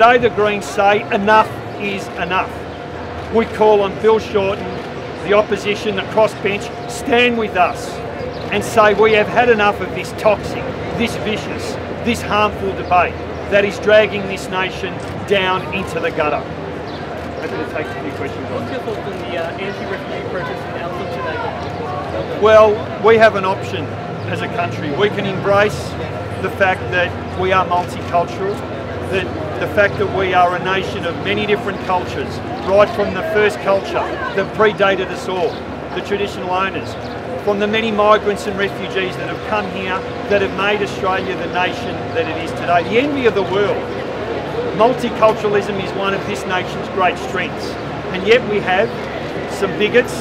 Today the Greens say enough is enough. We call on Bill Shorten, the opposition, the crossbench, stand with us and say we have had enough of this toxic, this vicious, this harmful debate that is dragging this nation down into the gutter. Happy to take a few questions on What's your thoughts on the uh, anti-refugee protests in Eltham today? Well, we have an option as a country. We can embrace the fact that we are multicultural, that the fact that we are a nation of many different cultures, right from the first culture that predated us all, the traditional owners, from the many migrants and refugees that have come here that have made Australia the nation that it is today, the envy of the world. Multiculturalism is one of this nation's great strengths, and yet we have some bigots,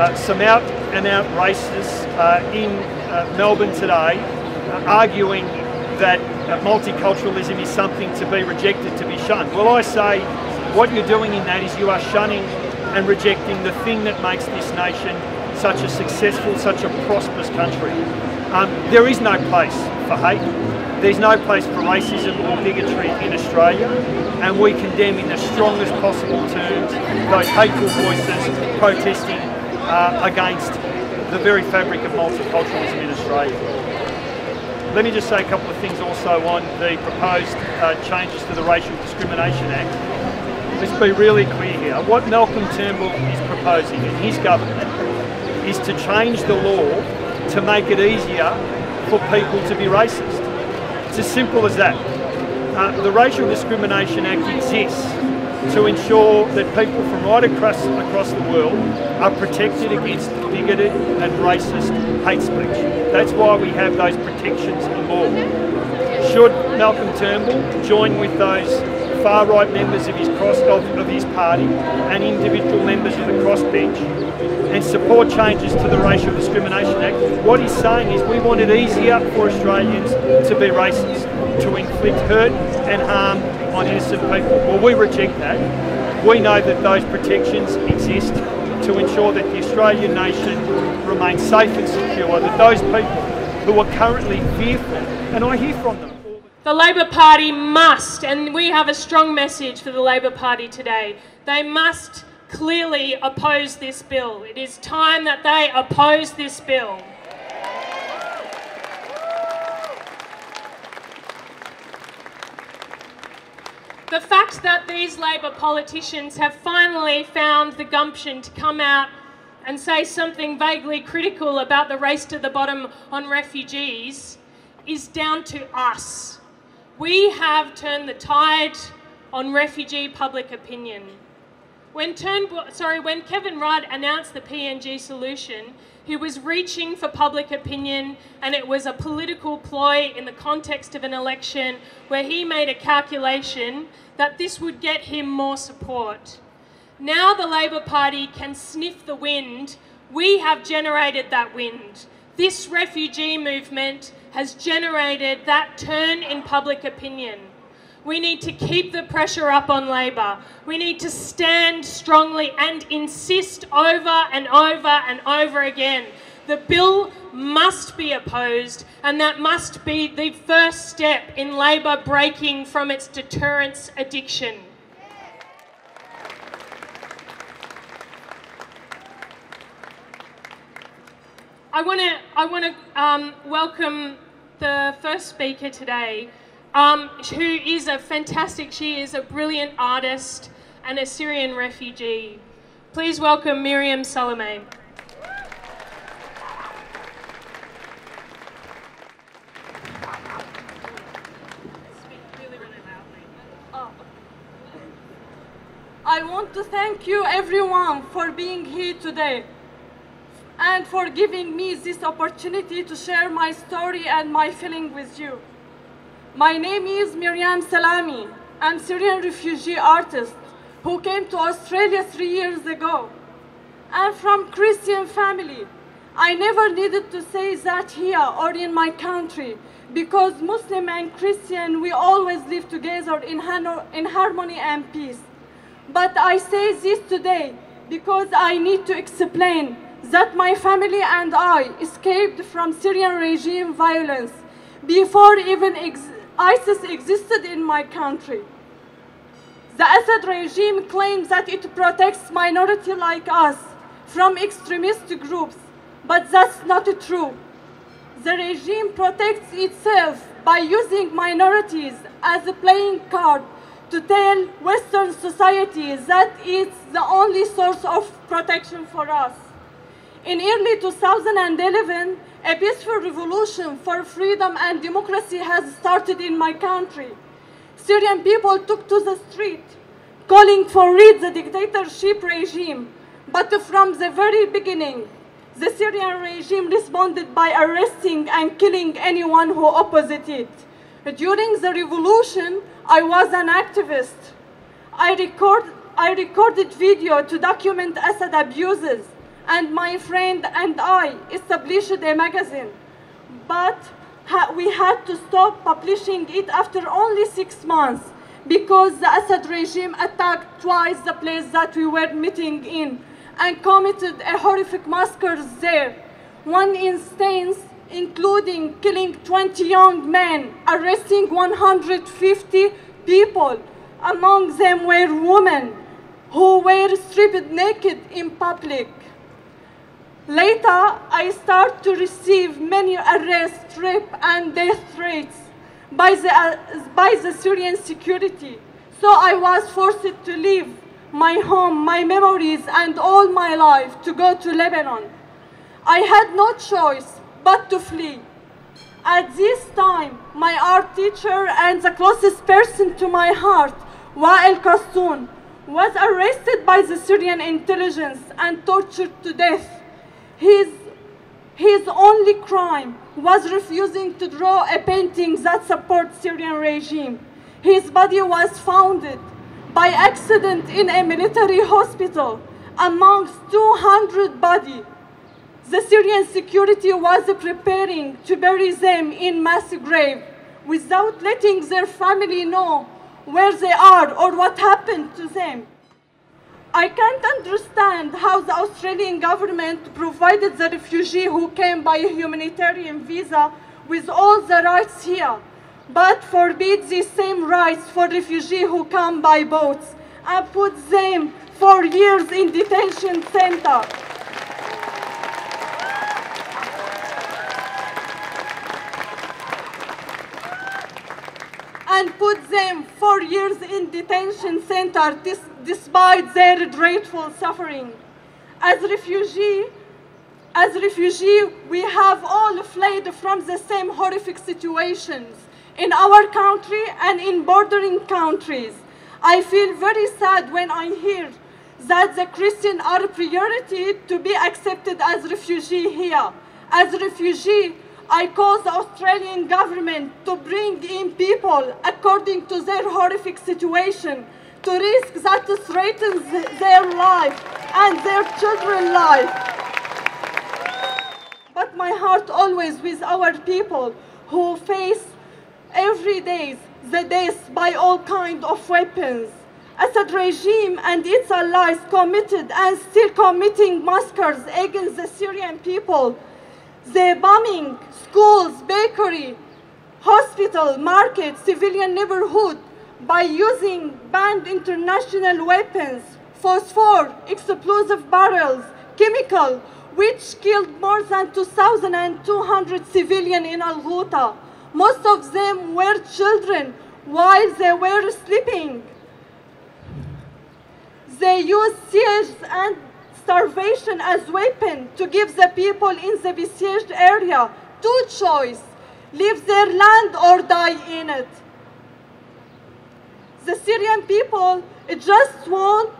uh, some out and out racists uh, in uh, Melbourne today uh, arguing that multiculturalism is something to be rejected, to be shunned. Well, I say what you're doing in that is you are shunning and rejecting the thing that makes this nation such a successful, such a prosperous country. Um, there is no place for hate. There's no place for racism or bigotry in Australia, and we condemn in the strongest possible terms those hateful voices protesting uh, against the very fabric of multiculturalism in Australia. Let me just say a couple of things also on the proposed uh, changes to the Racial Discrimination Act. Let's be really clear here. What Malcolm Turnbull is proposing in his government is to change the law to make it easier for people to be racist. It's as simple as that. Uh, the Racial Discrimination Act exists to ensure that people from right across, across the world are protected against bigoted and racist hate speech. That's why we have those protections in law. Should Malcolm Turnbull join with those far right members of his cross of, of his party and individual members of the crossbench and support changes to the Racial Discrimination Act, what he's saying is we want it easier for Australians to be racist, to inflict hurt and harm on innocent people. Well, we reject that. We know that those protections exist to ensure that the Australian nation remains safe and secure, that those people who are currently fearful, and I hear from them. The Labor Party must, and we have a strong message for the Labor Party today, they must clearly oppose this bill. It is time that they oppose this bill. The fact that these Labor politicians have finally found the gumption to come out and say something vaguely critical about the race to the bottom on refugees is down to us. We have turned the tide on refugee public opinion. When, Turnbull, sorry, when Kevin Rudd announced the PNG solution, he was reaching for public opinion and it was a political ploy in the context of an election where he made a calculation that this would get him more support. Now the Labor Party can sniff the wind. We have generated that wind. This refugee movement has generated that turn in public opinion. We need to keep the pressure up on Labor. We need to stand strongly and insist over and over and over again. The bill must be opposed, and that must be the first step in Labor breaking from its deterrence addiction. I want to I want to um, welcome the first speaker today, um, who is a fantastic. She is a brilliant artist and a Syrian refugee. Please welcome Miriam Salame. I want to thank you everyone for being here today and for giving me this opportunity to share my story and my feeling with you. My name is Miriam Salame. I'm Syrian refugee artist who came to Australia three years ago. I'm from Christian family. I never needed to say that here or in my country because Muslim and Christian, we always live together in, in harmony and peace. But I say this today because I need to explain that my family and I escaped from Syrian regime violence before even ISIS existed in my country. The Assad regime claims that it protects minority like us from extremist groups, but that's not true. The regime protects itself by using minorities as a playing card to tell Western societies that it's the only source of protection for us. In early 2011, a peaceful revolution for freedom and democracy has started in my country. Syrian people took to the street, calling for rid the dictatorship regime. But from the very beginning, the Syrian regime responded by arresting and killing anyone who opposed it. During the revolution, I was an activist. I, record, I recorded video to document Assad abuses, and my friend and I established a magazine. But we had to stop publishing it after only six months because the Assad regime attacked twice the place that we were meeting in and committed a horrific massacres there. One instance including killing 20 young men, arresting 150 people. Among them were women who were stripped naked in public. Later, I start to receive many arrests, rape, and death threats by the, uh, by the Syrian security. So I was forced to leave my home, my memories, and all my life to go to Lebanon. I had no choice but to flee. At this time, my art teacher and the closest person to my heart, Wael Kassoun, was arrested by the Syrian intelligence and tortured to death. His, his only crime was refusing to draw a painting that supports Syrian regime. His body was found by accident in a military hospital amongst 200 bodies. The Syrian security was preparing to bury them in mass grave without letting their family know where they are or what happened to them. I can't understand how the Australian government provided the refugee who came by a humanitarian visa with all the rights here, but forbid these same rights for refugees who come by boats and put them for years in detention center. And put them four years in detention center despite their dreadful suffering. As refugee, as refugee, we have all fled from the same horrific situations in our country and in bordering countries. I feel very sad when I hear that the Christians are priority to be accepted as refugee here. As refugee, I call the Australian government to bring in people according to their horrific situation, to risk that threatens their life and their children's life. But my heart always with our people who face every day the death by all kinds of weapons. Assad regime and its allies committed and still committing massacres against the Syrian people. The bombing schools, bakery, hospital, market, civilian neighborhood by using banned international weapons, phosphor, explosive barrels, chemical, which killed more than 2,200 civilians in Al-Ghouta. Most of them were children while they were sleeping. They used siege and starvation as weapon to give the people in the besieged area two choice, leave their land or die in it. The Syrian people just want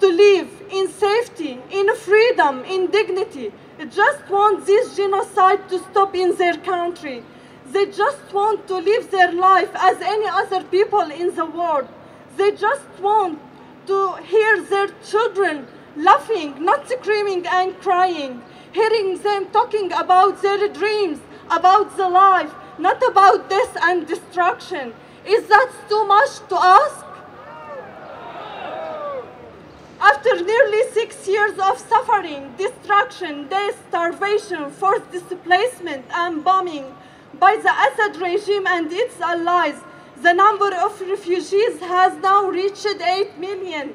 to live in safety, in freedom, in dignity. They just want this genocide to stop in their country. They just want to live their life as any other people in the world. They just want to hear their children laughing, not screaming and crying, hearing them talking about their dreams, about the life, not about death and destruction. Is that too much to ask? After nearly six years of suffering, destruction, death, starvation, forced displacement, and bombing by the Assad regime and its allies, The number of refugees has now reached 8 million.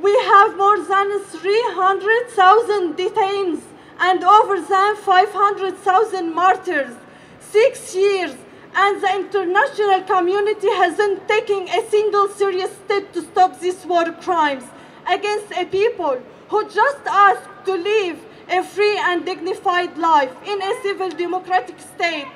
We have more than 300,000 detainees and over than 500,000 martyrs. Six years and the international community hasn't taken a single serious step to stop these war crimes against a people who just asked to live a free and dignified life in a civil democratic state.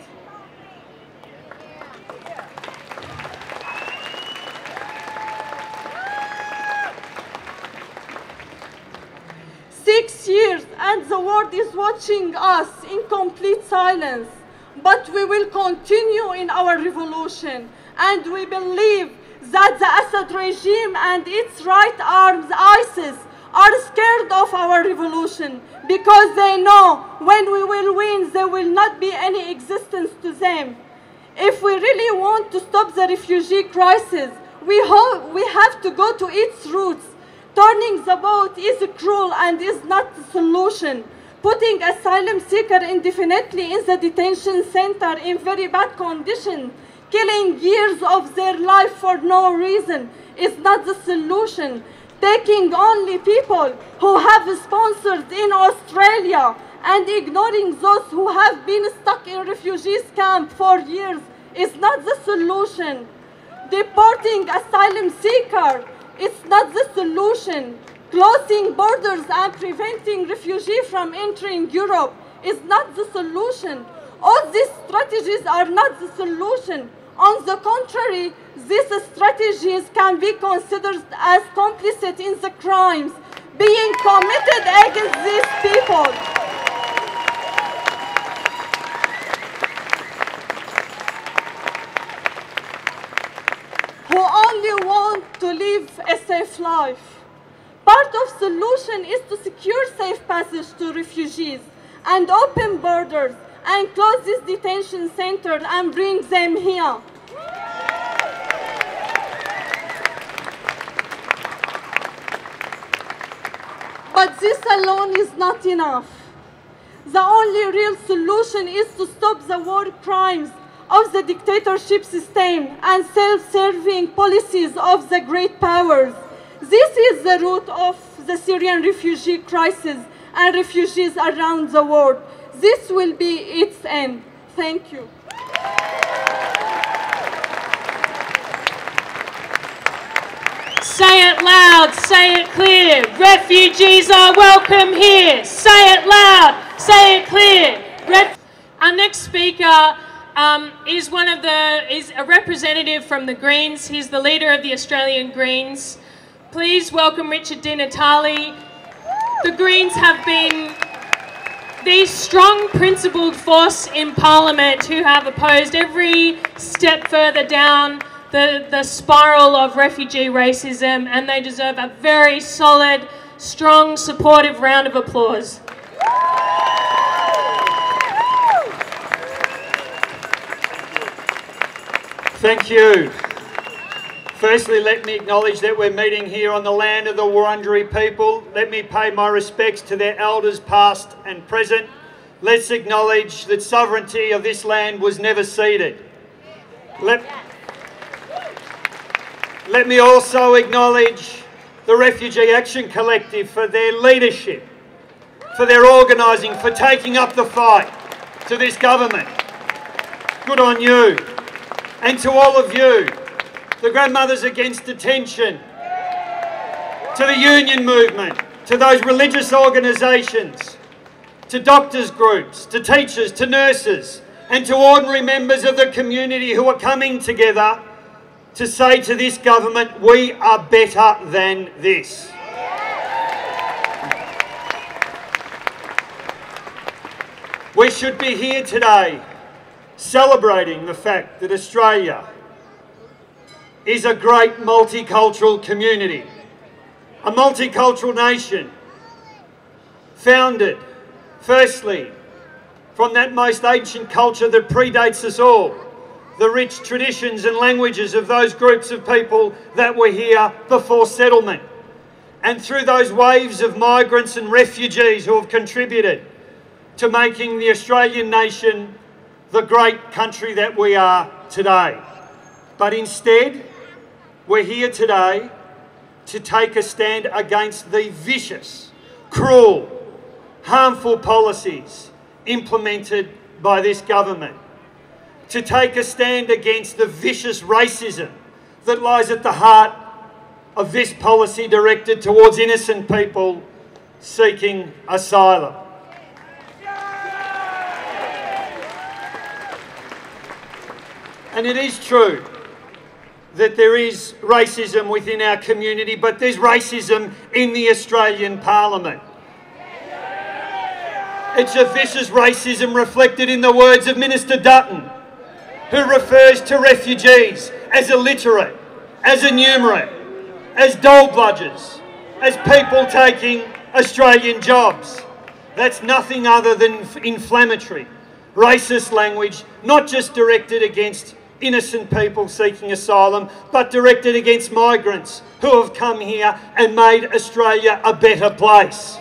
Six years and the world is watching us in complete silence. But we will continue in our revolution and we believe that the Assad regime and its right arms ISIS are scared of our revolution because they know when we will win there will not be any existence to them. If we really want to stop the refugee crisis, we, we have to go to its roots. Turning the boat is cruel and is not the solution. Putting asylum seeker indefinitely in the detention center in very bad condition, killing years of their life for no reason is not the solution taking only people who have sponsored in Australia and ignoring those who have been stuck in refugees camp for years is not the solution. Deporting asylum seeker is not the solution. Closing borders and preventing refugees from entering Europe is not the solution. All these strategies are not the solution. On the contrary, these strategies can be considered as complicit in the crimes being committed against these people. Who only want to live a safe life. Part of solution is to secure safe passage to refugees and open borders and close this detention center and bring them here. But this alone is not enough. The only real solution is to stop the war crimes of the dictatorship system and self-serving policies of the great powers. This is the root of the Syrian refugee crisis and refugees around the world. This will be its end. Thank you. Say it loud, say it clear. Refugees are welcome here. Say it loud, say it clear. Ref Our next speaker um, is one of the is a representative from the Greens. He's the leader of the Australian Greens. Please welcome Richard Di Natale. The Greens have been the strong principled force in Parliament who have opposed every step further down the, the spiral of refugee racism and they deserve a very solid, strong, supportive round of applause. Thank you. Firstly, let me acknowledge that we're meeting here on the land of the Wurundjeri people. Let me pay my respects to their elders past and present. Let's acknowledge that sovereignty of this land was never ceded. Let, let me also acknowledge the Refugee Action Collective for their leadership, for their organising, for taking up the fight to this government. Good on you. And to all of you, the Grandmothers Against Detention, to the union movement, to those religious organisations, to doctors' groups, to teachers, to nurses, and to ordinary members of the community who are coming together to say to this government, we are better than this. We should be here today celebrating the fact that Australia is a great multicultural community, a multicultural nation founded, firstly, from that most ancient culture that predates us all, the rich traditions and languages of those groups of people that were here before settlement. And through those waves of migrants and refugees who have contributed to making the Australian nation the great country that we are today. But instead, we're here today to take a stand against the vicious, cruel, harmful policies implemented by this government. To take a stand against the vicious racism that lies at the heart of this policy directed towards innocent people seeking asylum. And it is true that there is racism within our community, but there's racism in the Australian Parliament. It's a vicious racism reflected in the words of Minister Dutton, who refers to refugees as illiterate, as enumerate, as dole bludgers, as people taking Australian jobs. That's nothing other than inflammatory, racist language, not just directed against innocent people seeking asylum, but directed against migrants who have come here and made Australia a better place.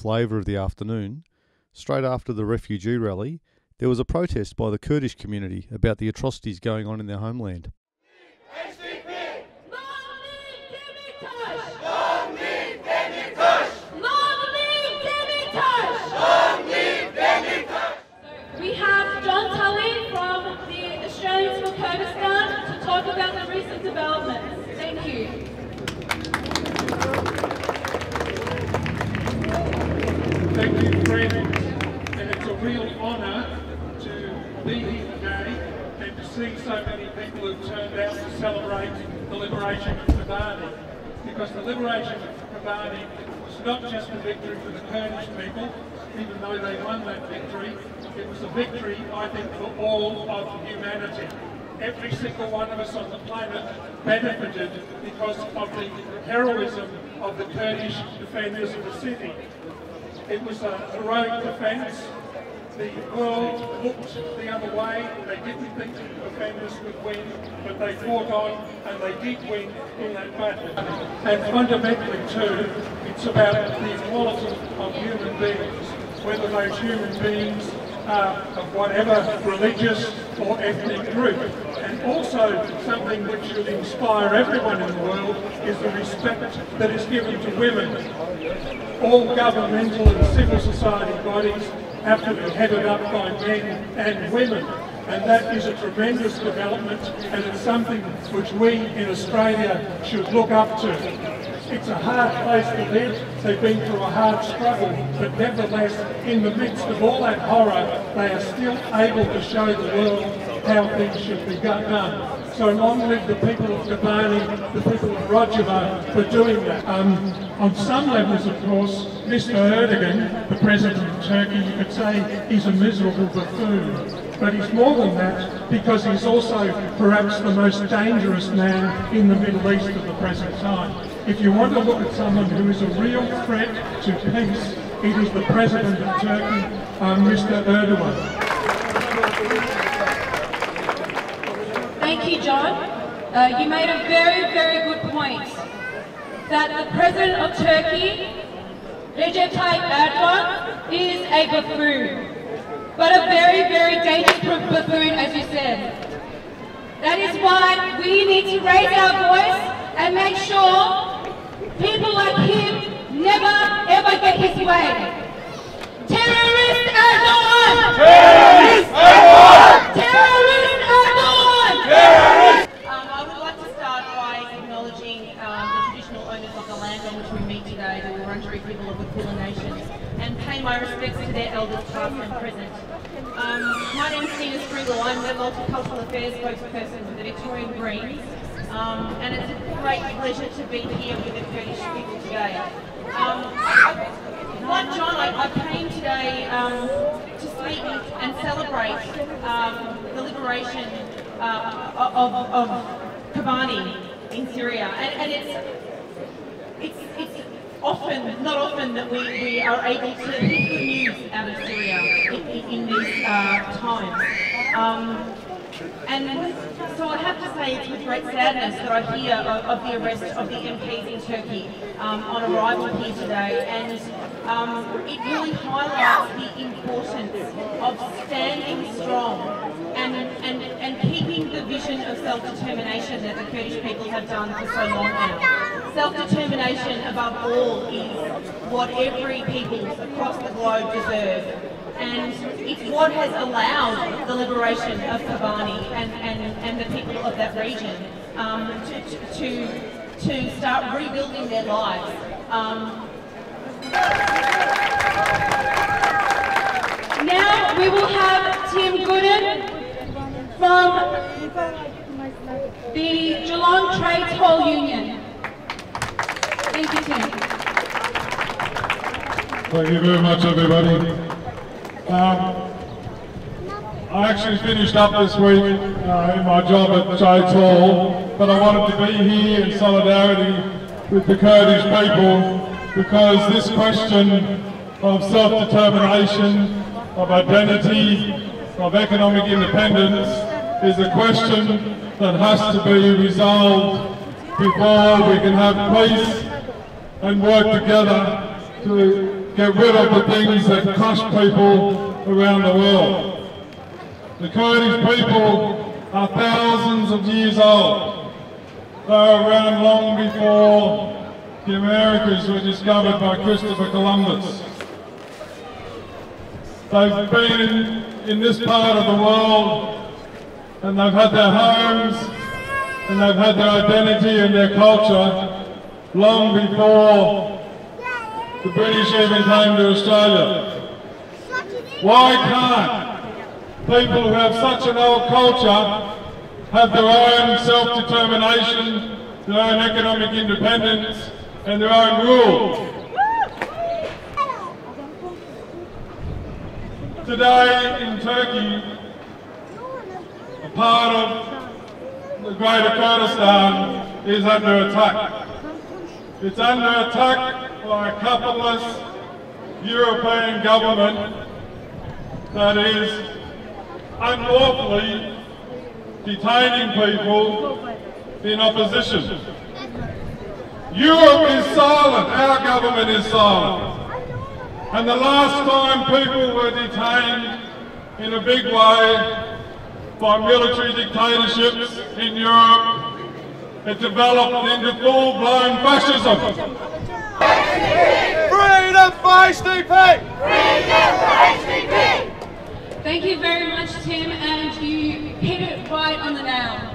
Flavour of the afternoon, straight after the refugee rally, there was a protest by the Kurdish community about the atrocities going on in their homeland. We have John Tully from the Australians for Kurdistan to talk about the recent developments. Thank you, friends. And it's a real honour to be here today and to see so many people who've turned out to celebrate the liberation of Kobani. Because the liberation of Kobani was not just a victory for the Kurdish people, even though they won that victory, it was a victory, I think, for all of humanity. Every single one of us on the planet benefited because of the heroism of the Kurdish defenders of the city. It was a heroic defence. The world looked the other way. They didn't think the defenders would win, but they fought on and they did win in that battle. And fundamentally too, it's about the equality of human beings, whether those human beings are of whatever religious or ethnic group. And also something which should inspire everyone in the world is the respect that is given to women. All governmental and civil society bodies have to be headed up by men and women and that is a tremendous development and it's something which we in Australia should look up to. It's a hard place to live, they've been through a hard struggle, but nevertheless, in the midst of all that horror, they are still able to show the world how things should be done. So long live the people of Kobani, the people of Rojava for doing that. Um, on some levels, of course, Mr Erdogan, the president of Turkey, you could say he's a miserable buffoon. But he's more than that because he's also perhaps the most dangerous man in the Middle East at the present time. If you want to look at someone who is a real threat to peace, it is the President of Turkey, um, Mr Erdogan. John. Uh, you made a very, very good point that the President of Turkey, Recep Tayyip Erdogan, is a buffoon but a very, very dangerous buffoon, as you said. That is why we need to raise our voice and make sure people like him never, ever get his way. Terrorist Erdogan! Terrorist Erdogan! Terrorist Erdogan! Terrorist! Um, I would like to start by acknowledging um, the traditional owners of the land on which we meet today, the Wurundjeri people of the Kulin Nation, pay my respects to their elders past and present. Um, my name is Nina Springle. I'm the Multicultural Affairs spokesperson for the Victorian Greens. Um, and it's a great pleasure to be here with the Kurdish people today. Um, like John, I, I came today um, to speak and celebrate um, the liberation uh, of, of Kobani in Syria. And, and it's, it's, it's often, not often, that we, we are able to hear the news out of Syria in, in these uh, times. Um, and so I have to say it's with great sadness that I hear of, of the arrest of the MPs in Turkey um, on arrival here today. And um, it really highlights the importance of standing strong and, and, and keeping the vision of self-determination that the Kurdish people have done for so long now. Self-determination above all is what every people across the globe deserve. And it's what has allowed the liberation of Kobani and, and, and the people of that region um, to, to, to start rebuilding their lives. Um, now we will have Tim Gooden from the Geelong Trades Hall Union. Thank you, Tim. Thank you very much, everybody. Um, I actually finished up this week uh, in my job at Trades Hall, but I wanted to be here in solidarity with the Kurdish people because this question of self-determination, of identity, of economic independence is a question that has to be resolved before we can have peace and work together to get rid of the things that crush people around the world. The Kurdish people are thousands of years old. They were around long before the Americas were discovered by Christopher Columbus. They've been in, in this part of the world and they've had their homes and they've had their identity and their culture long before the British even came to Australia. Why can't people who have such an old culture have their own self-determination, their own economic independence and their own rule? Today in Turkey, a part of the Greater Kurdistan is under attack. It's under attack by a capitalist European government that is unlawfully detaining people in opposition. Europe is silent, our government is silent. And the last time people were detained in a big way by military dictatorships in Europe. It developed into full-blown fascism. Freedom for HDP! Thank you very much, Tim, and you hit it right on the nail.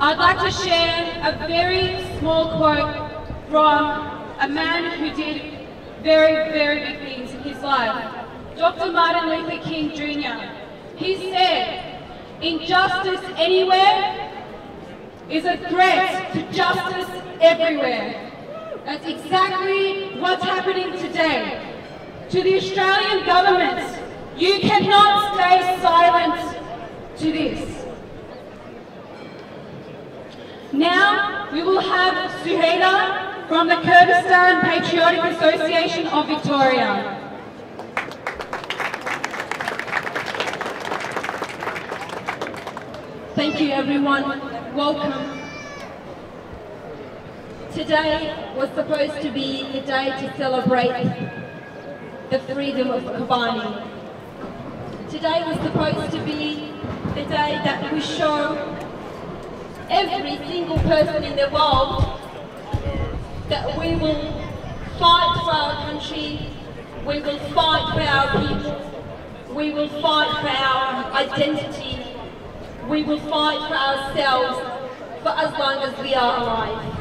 I'd like to share a very small quote from a man who did very, very big things in his life, Dr. Martin Luther King Jr. He said, injustice anywhere is a threat to justice everywhere. That's exactly what's happening today. To the Australian government, you cannot stay silent to this. Now we will have Suheyla from the Kurdistan Patriotic Association of Victoria. Thank you everyone. Welcome. Today was supposed to be the day to celebrate the freedom of Kobani. Today was supposed to be the day that we show every single person in the world that we will fight for our country, we will fight for our people, we will fight for our identity, we will fight for ourselves for as long as we are alive.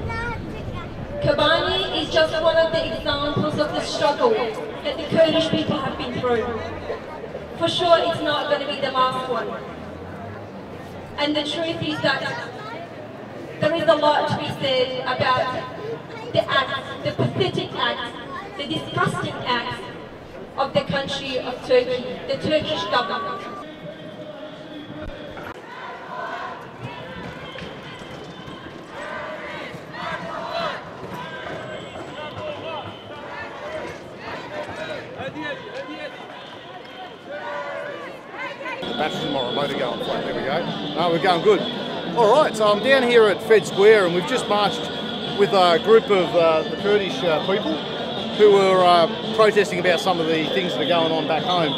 Kobani is just one of the examples of the struggle that the Kurdish people have been through. For sure it's not going to be the last one. And the truth is that there is a lot to be said about the acts, the pathetic acts, the disgusting acts of the country of Turkey, the Turkish government. The battery's in my remote are going flat. There we go. No, we're going good. All right, so I'm down here at Fed Square and we've just marched with a group of uh, the Kurdish uh, people who were uh, protesting about some of the things that are going on back home.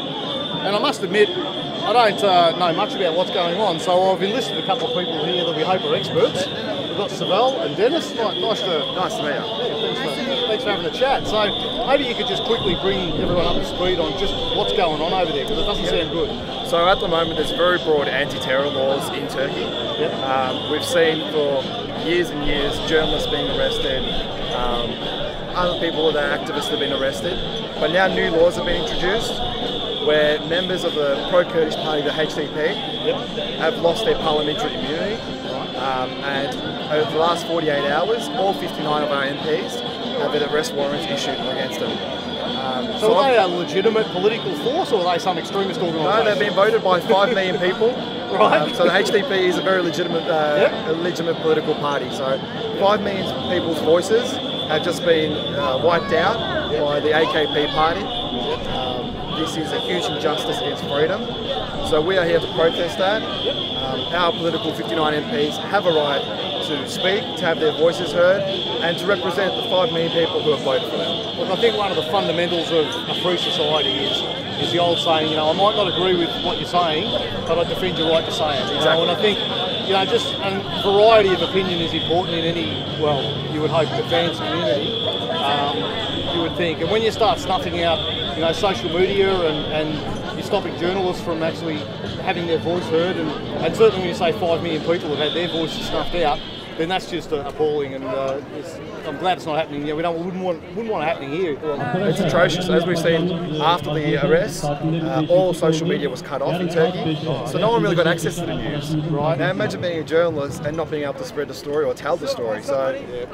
And I must admit, I don't uh, know much about what's going on, so I've enlisted a couple of people here that we hope are experts. We've got Seval and Deniz. Nice, nice to nice to meet you. Yeah, thanks, for, thanks for having a chat. So maybe you could just quickly bring everyone up to speed on just what's going on over there because it doesn't Yep. sound good. So at the moment, there's very broad anti-terror laws in Turkey. Um, we've seen for years and years journalists being arrested, um, other people that are activists have been arrested. But now new laws have been introduced where members of the pro-Kurdish party, the HDP, have lost their parliamentary immunity. Um, and over the last 48 hours, all 59 of our MPs have had arrest warrants issued against them. Um, So are they a legitimate political force or are they some extremist organisation? no, they've been voted by five million people. Right. Um, so the HDP is a very legitimate, uh, a legitimate political party. So five million people's voices have just been uh, wiped out by the AKP party. Um, this is a huge injustice against freedom. So we are here to protest that. Um, our political 59 MPs have a right to speak, to have their voices heard, and to represent the five million people who have voted for them. Look, I think one of the fundamentals of a free society is is the old saying, you know, I might not agree with what you're saying, but I defend your right to say it. You know, and I think, you know, just a variety of opinion is important in any, well, you would hope, advanced community. Um, you would think, and when you start snuffing out, you know, social media and, and you're stopping journalists from actually having their voice heard, and, and certainly when you say five million people have had their voices snuffed out, then that's just uh, appalling. And uh, it's, I'm glad it's not happening. Yeah, we don't wouldn't want wouldn't want it happening here. It's atrocious. As we've seen after the arrest, uh, all social media was cut off in Turkey, so no one really got access to the news. Right. Now imagine being a journalist and not being able to spread the story or tell the story. So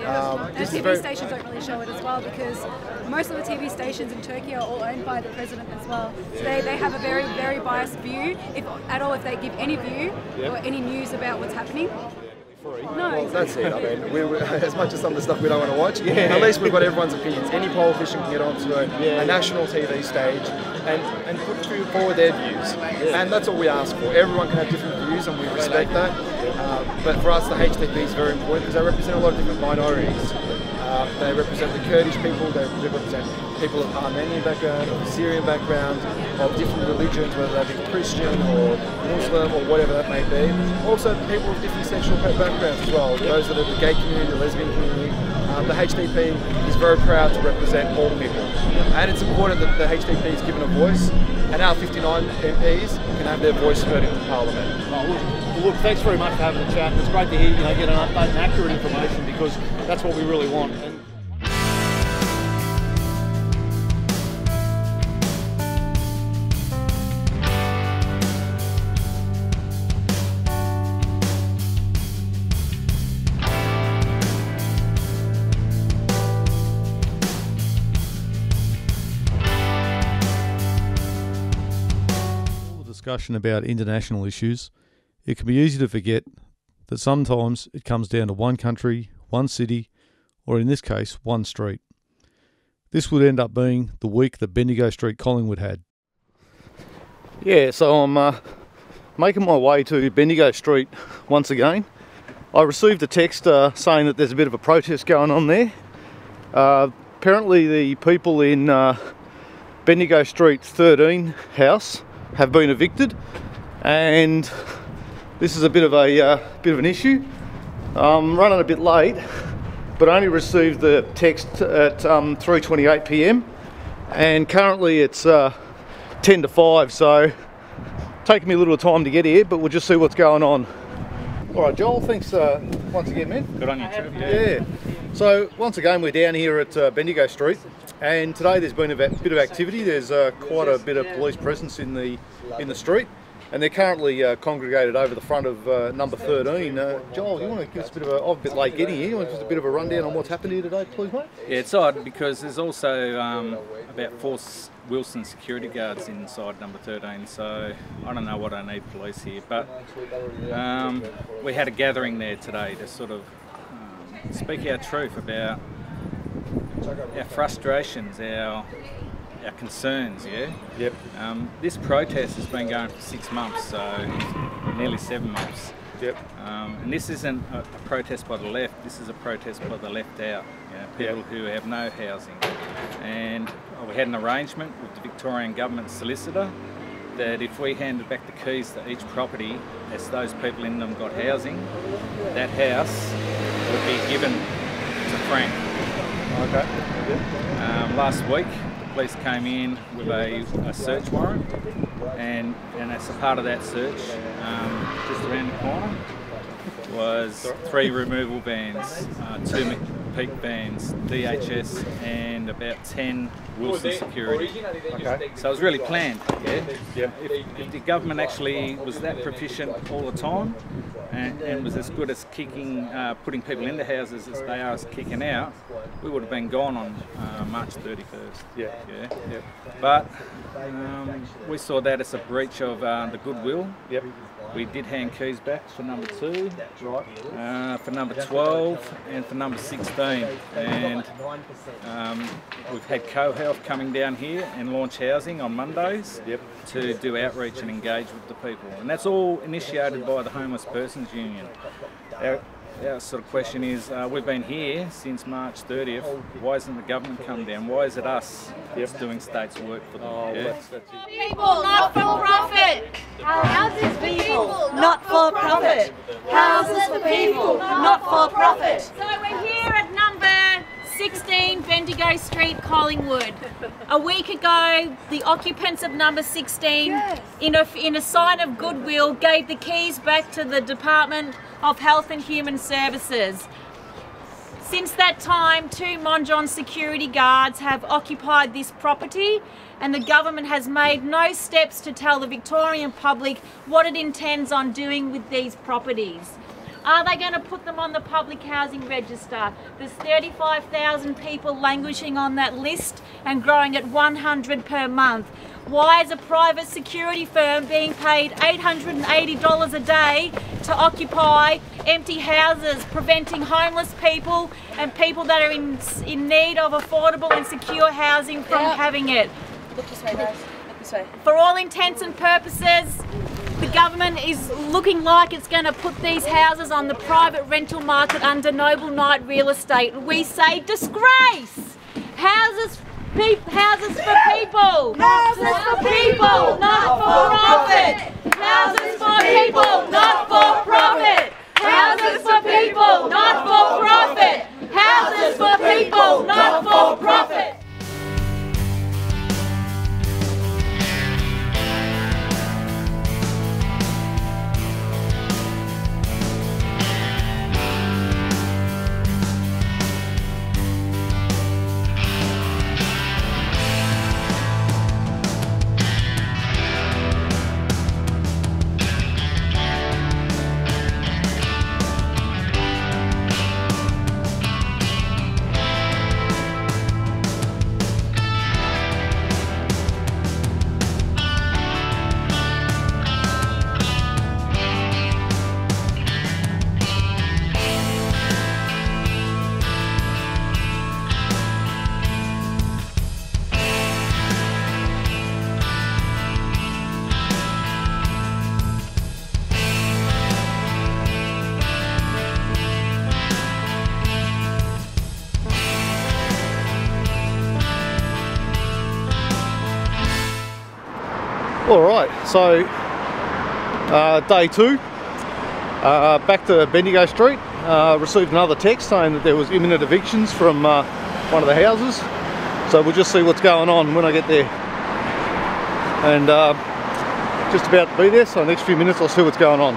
um, And TV very. stations don't really show it as well because most of the TV stations in Turkey are all owned by the president as well. So they, they have a very, very biased view, if at all, if they give any view Yeah. or any news about what's happening. No, Well, that's it. I mean, we, we, as much as some of the stuff we don't want to watch, Yeah. at least we've got everyone's opinions. Any politician can get onto a, a national TV stage and, and put forward their views. And that's all we ask for. Everyone can have different views and we respect that. Um, but for us, the HDP is very important because they represent a lot of different minorities. Uh, they represent the Kurdish people, they represent people of Armenian background, of Syrian background, of different religions, whether they be Christian or Muslim or whatever that may be. Also people of different sexual backgrounds as well, those that are the gay community, the lesbian community. Um, the HDP is very proud to represent all people. And it's important that the HDP is given a voice and our 59 MPs can have their voice heard in the Parliament. Oh, look, look, thanks very much for having the chat. It's great to hear you know get an update and accurate information because that's what we really want. And discussion about international issues, it can be easy to forget that sometimes it comes down to one country, one city, or in this case, one street. This would end up being the week that Bendigo Street Collingwood had. Yeah, so I'm uh, making my way to Bendigo Street once again. I received a text uh, saying that there's a bit of a protest going on there. Uh, apparently, the people in uh, Bendigo Street 13 house have been evicted, and this is a bit of a uh, bit of an issue. I'm running a bit late, but I only received the text at um, 3:28 p.m. and currently it's uh, 10 to 5, so taking me a little time to get here, but we'll just see what's going on. All right, Joel, thanks uh, once again, man. Good on you, too. Yeah. So once again, we're down here at uh, Bendigo Street, and today there's been a bit bit of activity. There's uh, quite a bit of police presence in the in the street, and they're currently uh, congregated over the front of uh, number 13. Uh, Joel, you want to give us a bit of a? Bit late getting here. You want just a bit of a rundown on what's happened here today, please, mate? Yeah, it's odd because there's also um, about four Wilson security guards inside number 13, so I don't know what I need police here. But um, we had a gathering there today to sort of um, speak our truth about our frustrations, our our concerns. Yeah. Yep. Um, this protest has been going for six months, so nearly seven months. Yep. Um, and this isn't a, a protest by the left. This is a protest by the left out. You know, people who have no housing. And uh, we had an arrangement with the Victorian government solicitor that if we handed back the keys to each property as those people in them got housing, that house would be given to Frank. Okay. Um, last week, police came in with a, a search warrant, and, and as a part of that search, um, just around the corner, was three removal vans, uh, two McPeak vans, DHS, and about 10 Wilson security. Okay. So it was really planned. Yeah. Yeah. If, if the government actually was that proficient all the time, and, and was as good as kicking, uh, putting people into houses as they are as kicking out, we would have been gone on uh, March 31st. Yeah. Yeah. Yep. But um, we saw that as a breach of uh, the goodwill. Yep. We did hand keys back for number two. Uh, for number 12 and for number 16. And um, we've had CoHealth coming down here and launch housing on Mondays yep. to do outreach and engage with the people. And that's all initiated by the Homeless Persons Union. Our, our sort of question is, uh, we've been here since March 30th. Why hasn't the government come down? Why is it us that's doing states work for them? Oh, yeah? that's, that's. People, not for profit. Houses for people, not for profit. Houses for people, not for profit. So we're here at number 16 Bendigo Street, Collingwood. A week ago, the occupants of number 16, in, a, in a sign of goodwill, gave the keys back to the Department of Health and Human Services. Since that time, two Monjon security guards have occupied this property and the government has made no steps to tell the Victorian public what it intends on doing with these properties. Are they going to put them on the public housing register? There's 35,000 people languishing on that list and growing at 100 per month. Why is a private security firm being paid $880 a day to occupy empty houses, preventing homeless people and people that are in, in need of affordable and secure housing from having it? Look this way, guys. Look this way. For all intents and purposes, the government is looking like it's going to put these houses on the private rental market under Noble Knight Real Estate. We say disgrace! Houses houses for people! Houses for people, not for profit! Houses for people, not for profit! Houses for people, not for profit! Houses for people, not for profit! All right, so uh, day two, uh, back to Bendigo Street. Uh, received another text saying that there was imminent evictions from uh, one of the houses. So we'll just see what's going on when I get there. And uh, just about to be there, so the next few minutes I'll see what's going on.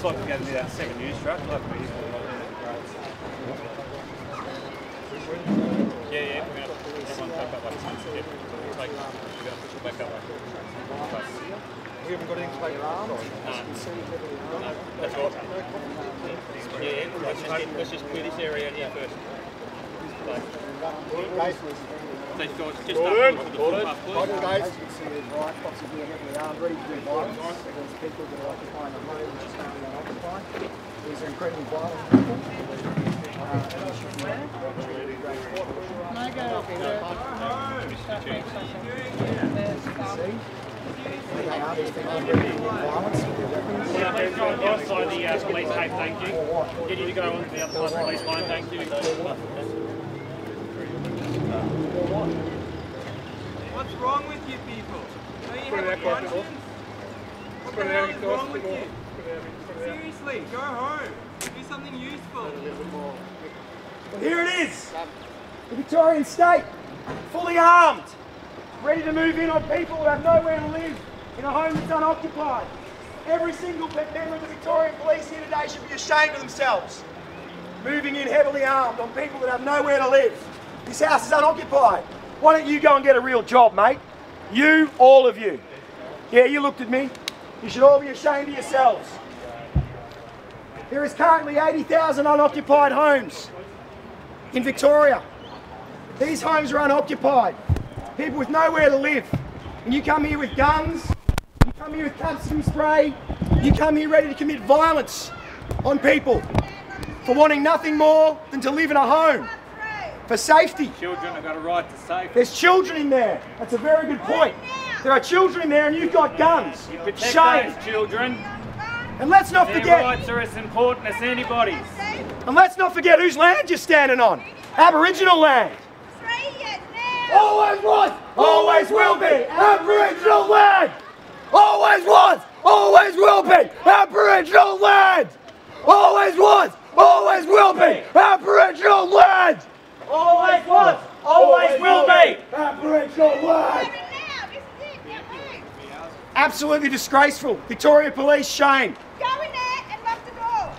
Just like to get into that second news truck, like we Yeah, yeah, we're gonna everyone take up like sunset. Yeah, we're gonna push it back up. We haven't got anything to make an arm No. No, that's all. Yeah, let's just, let's just clear this area out here first. So, George, just Gordon, up for the Gordon, footpath, please. Gordon, guys. You can see there's right spots of here heavily armed, ready to do violence against people that are occupying the road which is currently unoccupied. These are incredibly violent people. Uh, and they should be treated with great caution. Can I go up here? They are, there's people ready to do violence with their weapons. Yeah, please go on the other side of the uh, police tape, thank you. Get you to go on to the other side of the police line, thank you. Wrong with you people? Don't you have a conscience? What Put the hell is wrong with you? Put it out, put it out. Seriously, go home. Do something useful. Well, here it is. The Victorian state, fully armed, ready to move in on people who have nowhere to live in a home that's unoccupied. Every single pe- member of the Victorian police here today should be ashamed of themselves. Moving in heavily armed on people that have nowhere to live. This house is unoccupied. Why don't you go and get a real job, mate? You, all of you. Yeah, you looked at me. You should all be ashamed of yourselves. There is currently 80,000 unoccupied homes in Victoria. These homes are unoccupied. People with nowhere to live. And you come here with guns, you come here with capsicum spray, you come here ready to commit violence on people for wanting nothing more than to live in a home for safety. Children have got a right to safety. There's children in there. That's a very good point. There are children in there and you've got guns. You protect Shame. those children. And let's not Their forget. rights are as important as anybody's. And let's not forget whose land you're standing on. Aboriginal land. Always was, always will be Aboriginal land. Always was, always will be Aboriginal land. Always was, always will be Aboriginal land. Always was, always will be Aboriginal land. Absolutely disgraceful. Victoria Police, shame. Go in there and lock the door.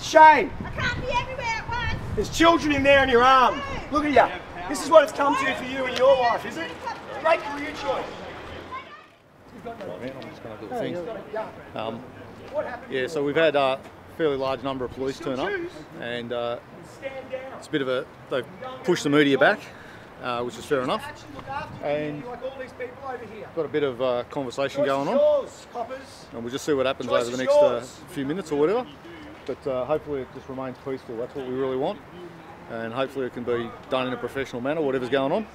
Shame. I can't be everywhere at once. There's children in there and you're armed. Look at you. This is what it's come to for you in your life, is it? Great career choice. I'm just going to do the thing. Um, yeah, so we've had a fairly large number of police turn up, and uh, it's a bit of a they've pushed the media back, uh, which is fair enough. And got a bit of uh, conversation going on, and we'll just see what happens over the next uh, few minutes or whatever. But uh, hopefully it just remains peaceful. That's what we really want, and hopefully it can be done in a professional manner, whatever's going on.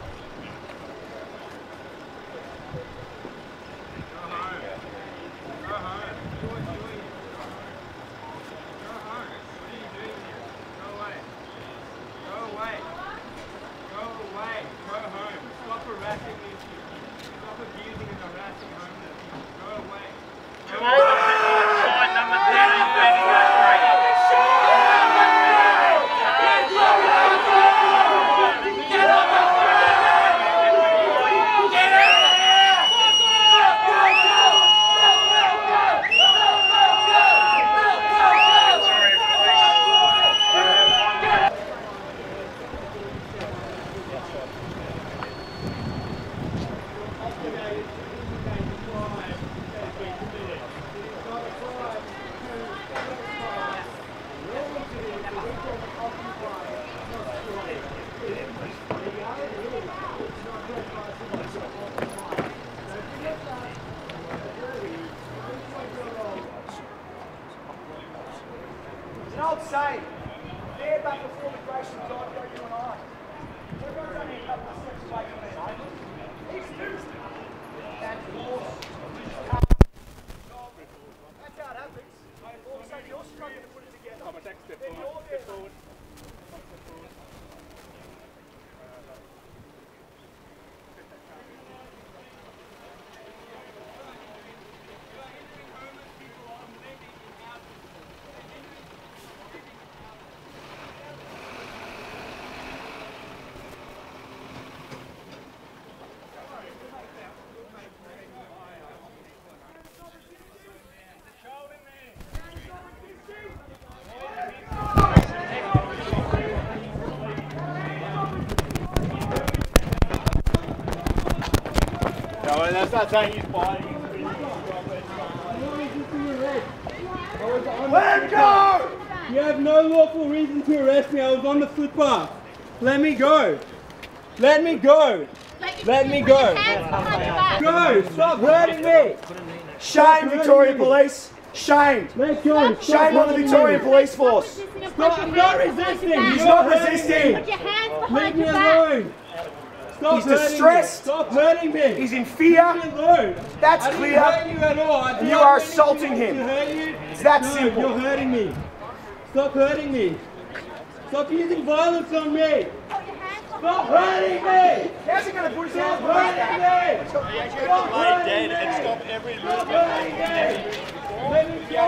That's not saying he's fighting. Let go! You have no lawful reason to arrest me. I was on the footpath. Let me go. Let me go. Let me go. Go. Stop hurting me. Shame, Victoria Police. Shame. Let go. Stop Shame on the hurting Victorian. Police Force. Stop. I'm not resisting. He's not resisting. Put your hands Leave behind me your back. alone. Stop He's distressed. Me. Stop hurting me. He's in fear. Leave me alone. That's I didn't clear. hurt you at all. I you are assaulting him. To hurt you. It's that no, simple. You're hurting me. Stop hurting me. Stop using violence on me. Stop hurting me. How's he going to put his Stop hands behind hurting me. Stop Stop hurting me. and stop every Stop hurting me. Let me go.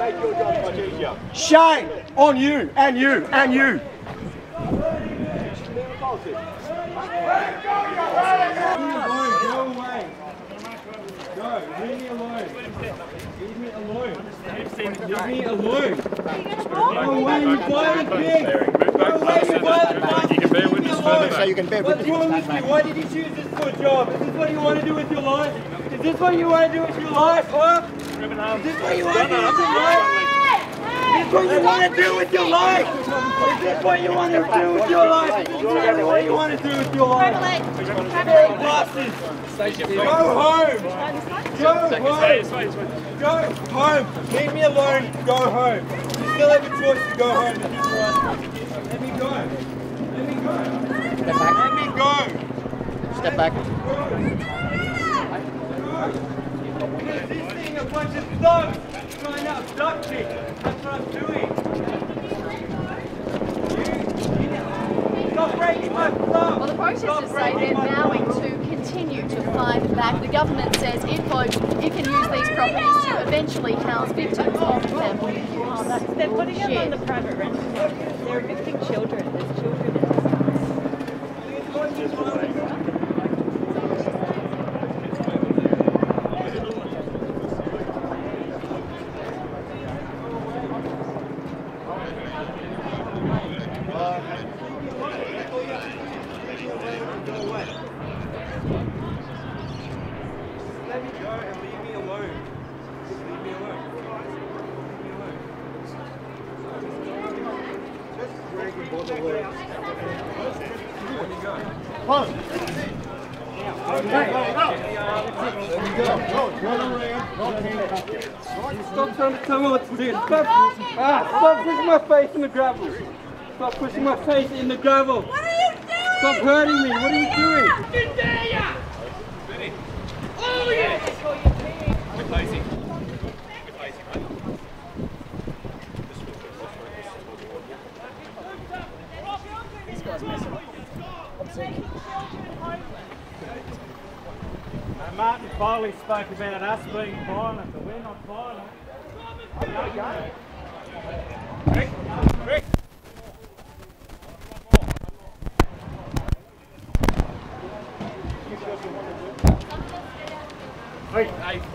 Make your job. Shame on you and you and you. Go away. Go, leave me alone. Leave me alone. Leave me alone. Go away, you violent pig. Go away, you violent bastard. You can bear witness further. So you can bear What's wrong with you? Why did you choose this for a job? Is this what you want to do with your life? Is this what you want to do with your life, huh? Is this what you want to do with your life? Is this what you want to do with your life? Is this what you want to do with your life? Is this what you want to do with your life? Big bastards. Go home. Go home. Go home. Leave me alone. Go home. You still have a choice to go home if you want. Let me go. Let me go. Step back. Let me go. Step back. Because this thing a bunch of thugs trying abduct me. That's what I'm doing. Stop breaking my thumb. Well, the protesters say they're vowing to continue to fight back. The government says it votes it can use these properties to eventually house victims of family abuse. Oh, they're putting them on the private rental. They're evicting children. There's children in this. Let me go and leave me alone. Leave me alone. Leave me alone. Just dragging both of legs. Where do you go? Stop trying to tell me what to do. Stop, ah, stop pushing my face in the gravel. Stop pushing my face in the gravel. What are you doing? Stop hurting me. What are you doing? Oh, yes! Replacing. Replacing, mate. This guy's messing up. I'm sick. Uh, Martin Foley spoke about us being violent, but we're not violent. Rick, Rick. Hey, hey.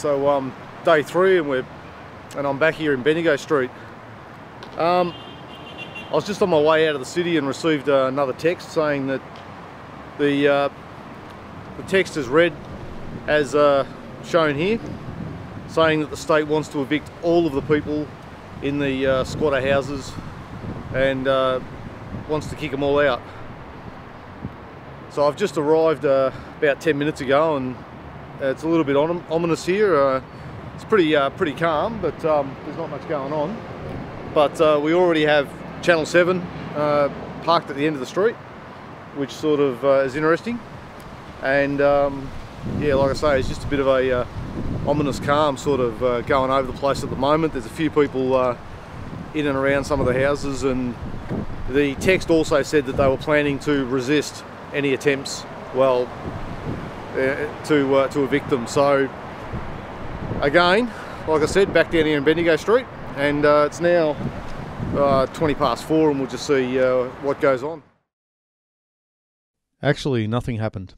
So um, day three, and we're and I'm back here in Bendigo Street. Um, I was just on my way out of the city and received uh, another text saying that the uh, the text is read as uh, shown here, saying that the state wants to evict all of the people in the uh, squatter houses and uh, wants to kick them all out. So I've just arrived uh, about 10 minutes ago and it's a little bit ominous here. Uh, it's pretty uh, pretty calm, but um, there's not much going on. But uh, we already have Channel 7 uh, parked at the end of the street, which sort of uh, is interesting. And um, yeah, like I say, it's just a bit of a uh, ominous calm sort of uh, going over the place at the moment. There's a few people uh, in and around some of the houses, and the text also said that they were planning to resist any attempts, well, uh, to uh, to evict them. So again, like I said, back down here in Bendigo Street, and uh, it's now uh, 20 past four, and we'll just see uh, what goes on. Actually, nothing happened,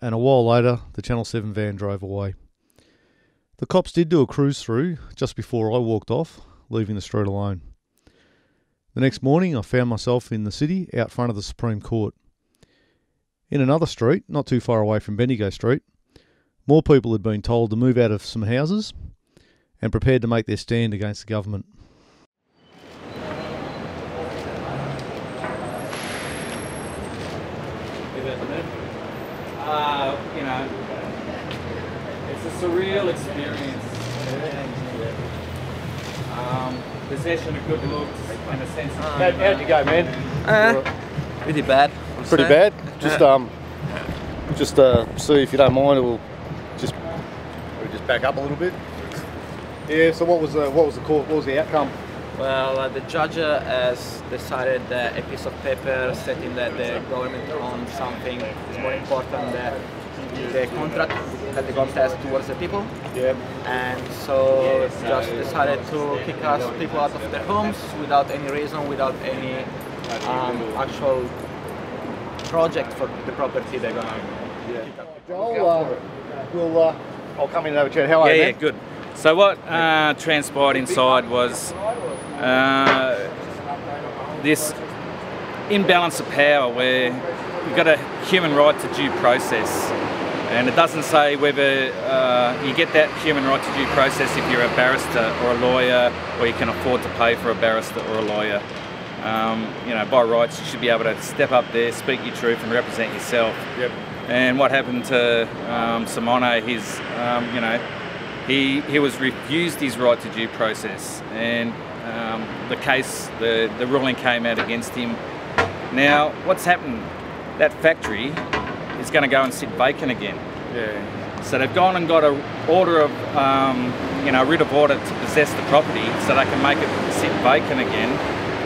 and a while later, the Channel 7 van drove away. The cops did do a cruise through just before I walked off, leaving the street alone. The next morning, I found myself in the city out front of the Supreme Court. In another street, not too far away from Bendigo Street, more people had been told to move out of some houses and prepared to make their stand against the government. Uh, you know, it's a surreal experience. Um, possession of good looks and a sense of How, how'd you go, man? Uh, pretty bad. I'd Pretty say. bad. Just um, just uh, see if you don't mind. We'll just we'll just back up a little bit. Yeah. So what was the what was the court? What was the outcome? Well, uh, the judge uh, has decided that a piece of paper stating that the government owns something is more important than the contract that the government has towards the people. Yeah. And so judge decided to kick us people out of their homes without any reason, without any um, actual project for the property they're gonna. Yeah. Joel, uh, we'll uh, I'll come in and have a chat. How are yeah, you? yeah, man? good. So what uh, transpired inside was uh, this imbalance of power where you've got a human right to due process. And it doesn't say whether uh, you get that human right to due process if you're a barrister or a lawyer or you can afford to pay for a barrister or a lawyer. Um, you know, by rights, you should be able to step up there, speak your truth, and represent yourself. Yep. And what happened to um, Simone, his, um, you know, he, he was refused his right to due process, and um, the case, the, the ruling came out against him. Now, what's happened? That factory is going to go and sit vacant again. Yeah. So they've gone and got a order of, um, you know, writ of order to possess the property, so they can make it sit vacant again,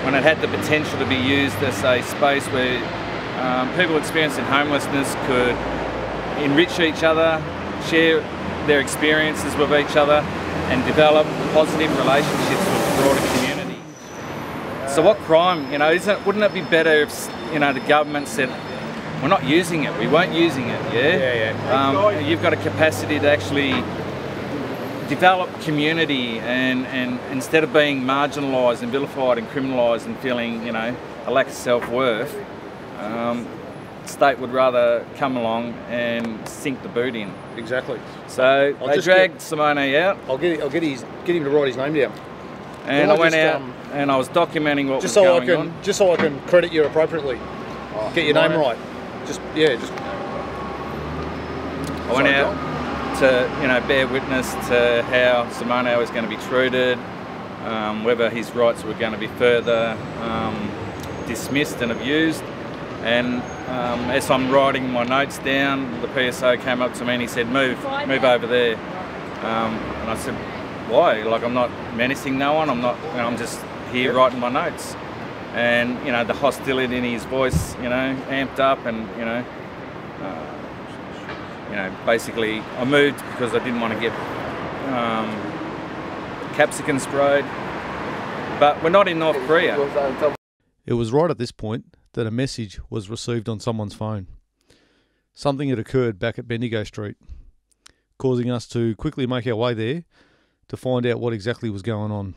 when it had the potential to be used as a space where um, people experiencing homelessness could enrich each other, share their experiences with each other, and develop positive relationships with the broader community. So, what crime? You know, isn't wouldn't it be better if you know the government said, "We're not using it. We weren't using it." Yeah. Yeah, yeah. Um, you've got a capacity to actually develop community and, and instead of being marginalised and vilified and criminalised and feeling, you know, a lack of self-worth, um, state would rather come along and sink the boot in. Exactly. So I'll they dragged get- Simone out. I'll get I'll get his get him to write his name down. And Can I, I went just, out um, and I was documenting what Just was so I can on. just so I can credit you appropriately. get your name right. Just yeah, just I went Sorry, out to you know bear witness to how Simone was going to be treated, um, whether his rights were going to be further um, dismissed and abused. And um, as I'm writing my notes down, the PSO came up to me and he said, "Move, move over there." Um, and I said, "Why? Like I'm not menacing no one. I'm not. You know, I'm just here writing my notes." And you know the hostility in his voice, you know, amped up, and you know. Uh, you know, basically, I moved because I didn't want to get um, capsicum sprayed. But we're not in North Korea. It was right at this point that a message was received on someone's phone. Something had occurred back at Bendigo Street. causing us to quickly make our way there to find out what exactly was going on.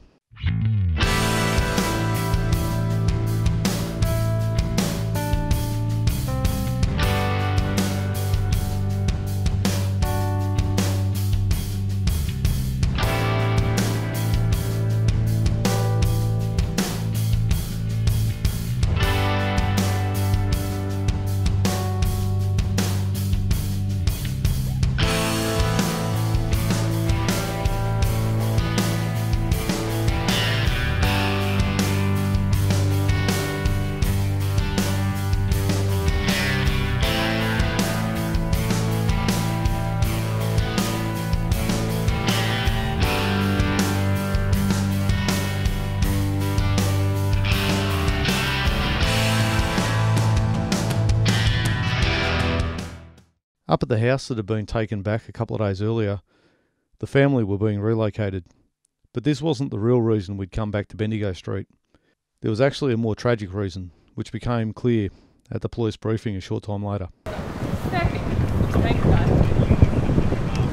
The house that had been taken back a couple of days earlier, the family were being relocated. But this wasn't the real reason we'd come back to Bendigo Street. There was actually a more tragic reason, which became clear at the police briefing a short time later.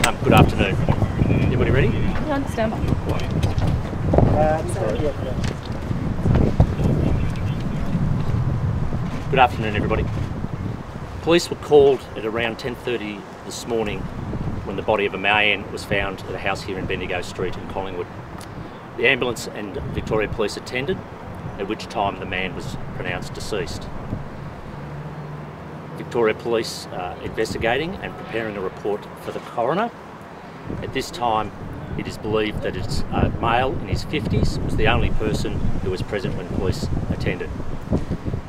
Um, good afternoon. Everybody ready? Yeah, stand by. Good afternoon, everybody. Police were called at around 10.30 this morning when the body of a man was found at a house here in Bendigo Street in Collingwood. The ambulance and Victoria Police attended, at which time the man was pronounced deceased. Victoria Police are investigating and preparing a report for the coroner. At this time, it is believed that it's a male in his 50s was the only person who was present when police attended.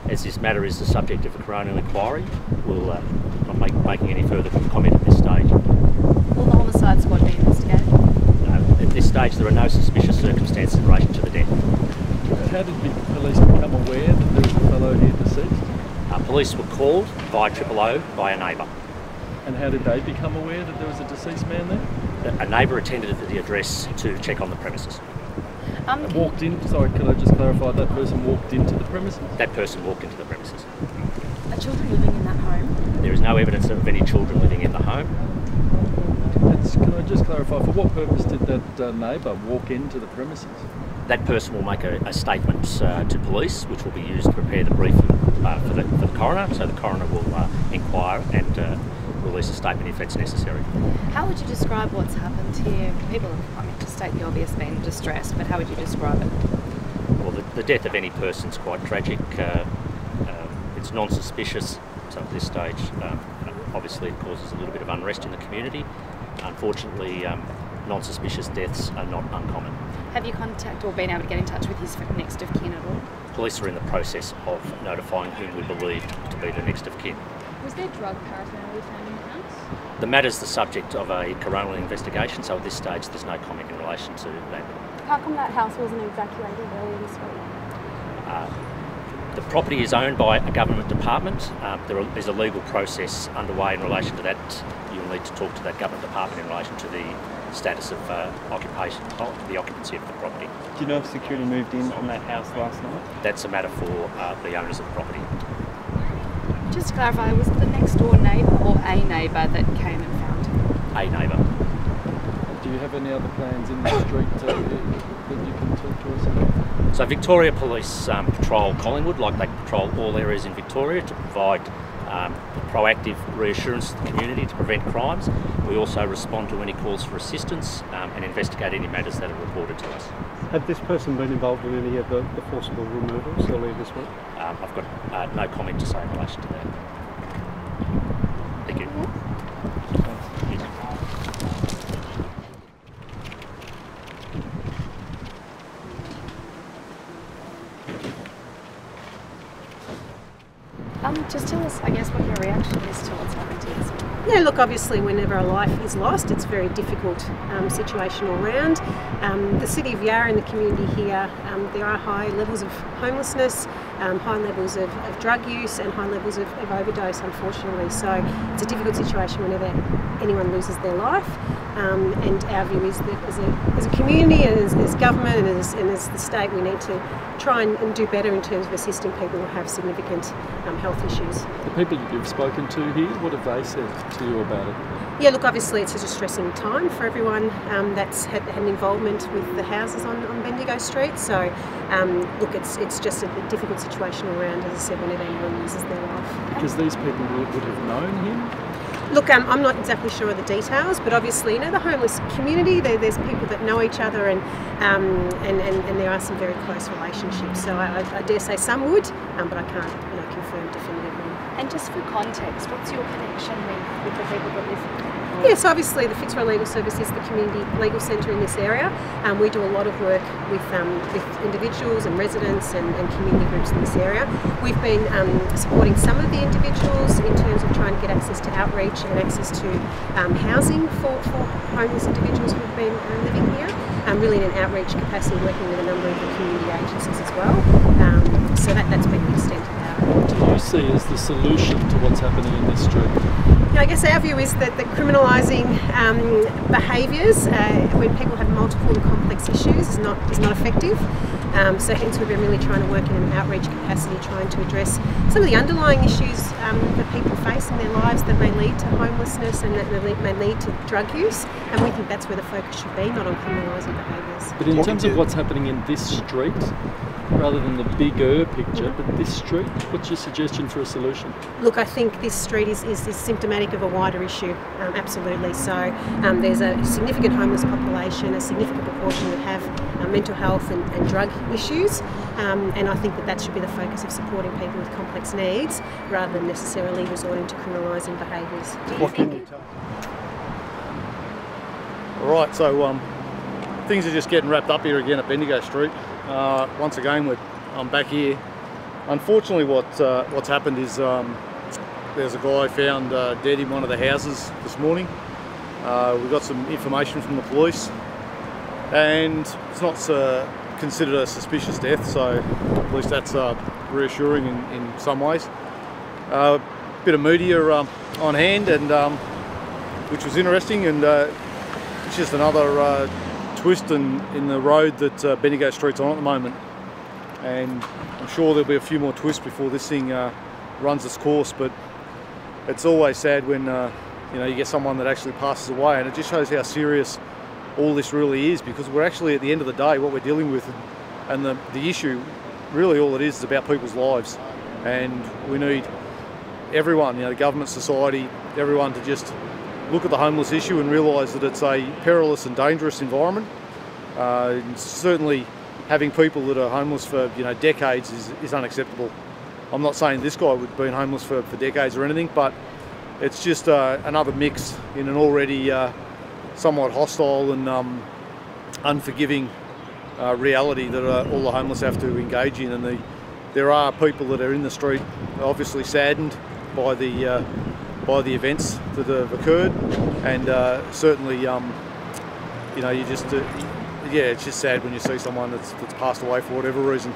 As this matter is the subject of a coronial inquiry, we'll uh, not make making any further comment at this stage. Will the homicide squad be investigated? Uh, at this stage, there are no suspicious circumstances in relation to the death. How did the police become aware that there was a fellow here deceased? Uh, police were called by Triple O by a neighbour. And how did they become aware that there was a deceased man there? A neighbour attended at the address to check on the premises. Um, walked in, sorry, could I just clarify, that person walked into the premises? That person walked into the premises. Are children living in that home? There is no evidence of any children living in the home. It's, can I just clarify, for what purpose did that uh, neighbour walk into the premises? That person will make a, a statement uh, to police, which will be used to prepare the briefing uh, for, the, for the coroner. So the coroner will uh, inquire and uh, release a statement if that's necessary. How would you describe what's happened here? People I mean, to state the obvious, been distressed, but how would you describe it? Well, the, the death of any person is quite tragic. Uh, um, it's non-suspicious, so at this stage, um, obviously it causes a little bit of unrest in the community. Unfortunately, um, non-suspicious deaths are not uncommon. Have you contacted or been able to get in touch with his next of kin at all? Police are in the process of notifying whom we believe to be the next of kin. Was there drug paraphernalia found in the house? The matter's the subject of a coronial investigation, so at this stage there's no comment in relation to that. How come that house wasn't evacuated earlier this week? Uh, the property is owned by a government department. Uh, there's a legal process underway in relation to that. You'll need to talk to that government department in relation to the status of uh, occupation, the occupancy of the property. Do you know if security moved in on that house last night? That's a matter for uh, the owners of the property. Just to clarify, was it the next door neighbour or a neighbour that came and found him? A neighbour. Do you have any other plans in the street uh, that you can talk to us about? So Victoria Police um, patrol Collingwood like they patrol all areas in Victoria to provide um, proactive reassurance to the community to prevent crimes. We also respond to any calls for assistance um, and investigate any matters that are reported to us. Had this person been involved in any of the, the forcible removals earlier this week? Um, I've got uh, no comment to say in relation to that. Thank you. Um, just tell us, I guess, what your reaction is to what's happened to this man. Yeah, look, obviously, whenever a life is lost, it's a very difficult um, situation all round. Um, the city of Yarra and the community here, um, there are high levels of homelessness, um, high levels of, of, drug use, and high levels of, of, overdose, unfortunately. So it's a difficult situation whenever anyone loses their life. Um, and our view is that as a, as a community, and as, as government, and as, and as the state, we need to try and, and, do better in terms of assisting people who have significant um, health issues. The people you've spoken to here, what have they said to you about it? Yeah, look, obviously it's a distressing time for everyone um, that's had, had, an involvement with the houses on, on Bendigo Street. So, um, look, it's it's just a difficult situation around, as I said, whenever anyone loses their life. Because these people would have known him? Look, um, I'm not exactly sure of the details, but obviously, you know, the homeless community, there, there's people that know each other and, um, and, and, and, there are some very close relationships. So I, I dare say some would, um, but I can't you know, confirm definitively. And just for context, what's your connection with, with the people that live Yes, obviously the Fitzroy Legal Service is the community legal centre in this area. Um, we do a lot of work with, um, with individuals and residents and, and, community groups in this area. We've been um, supporting some of the individuals in terms of trying to get access to outreach and access to um, housing for, for homeless individuals who've been uh, living here. Um, really in an outreach capacity working with a number of the community agencies as well. Um, so that, that's been the extent of that. You see as the solution to what's happening in this street? I guess our view is that, that criminalising um, behaviours uh, when people have multiple and complex issues is not is not effective. Um, so hence we've been really trying to work in an outreach capacity, trying to address some of the underlying issues um, that people face in their lives that may lead to homelessness and that may lead to drug use. And we think that's where the focus should be, not on criminalising behaviours. But in terms of what's happening in this street, rather than the bigger picture, but this street, what's your suggestion for a solution? Look, I think this street is, is, is symptomatic of a wider issue, um, absolutely. So um, there's a significant homeless population, a significant proportion that have uh, mental health and, and drug issues, um, and I think that that should be the focus of supporting people with complex needs rather than necessarily resorting to criminalising behaviours. What can you tell? All right, so um, things are just getting wrapped up here again at Bendigo Street. Uh, once again, I'm back here. Unfortunately, what uh, what's happened is um, there's a guy found uh, dead in one of the houses this morning. Uh, we got some information from the police, and it's not uh, considered a suspicious death, so at least that's uh, reassuring in, in, some ways. A bit of media um, on hand, and um, which was interesting, and it's just another twist in, in the road that uh, Bendigo Street's on at the moment. And I'm sure there'll be a few more twists before this thing uh, runs its course, but it's always sad when uh, you know you get someone that actually passes away, and it just shows how serious all this really is because we're actually at the end of the day what we're dealing with, and the the issue really all it is is about people's lives, and we need everyone, you know, government, society, everyone to just look at the homeless issue and realise that it's a perilous and dangerous environment. Uh, certainly having people that are homeless for you know decades is, is unacceptable. I'm not saying this guy would have been homeless for, for decades or anything, but it's just uh, another mix in an already uh, somewhat hostile and um, unforgiving uh, reality that uh, all the homeless have to engage in. And the, there are people that are in the street obviously saddened by the uh, by the events that have occurred, and uh, certainly, um, you know, you just, uh, yeah, it's just sad when you see someone that's, that's passed away for whatever reason.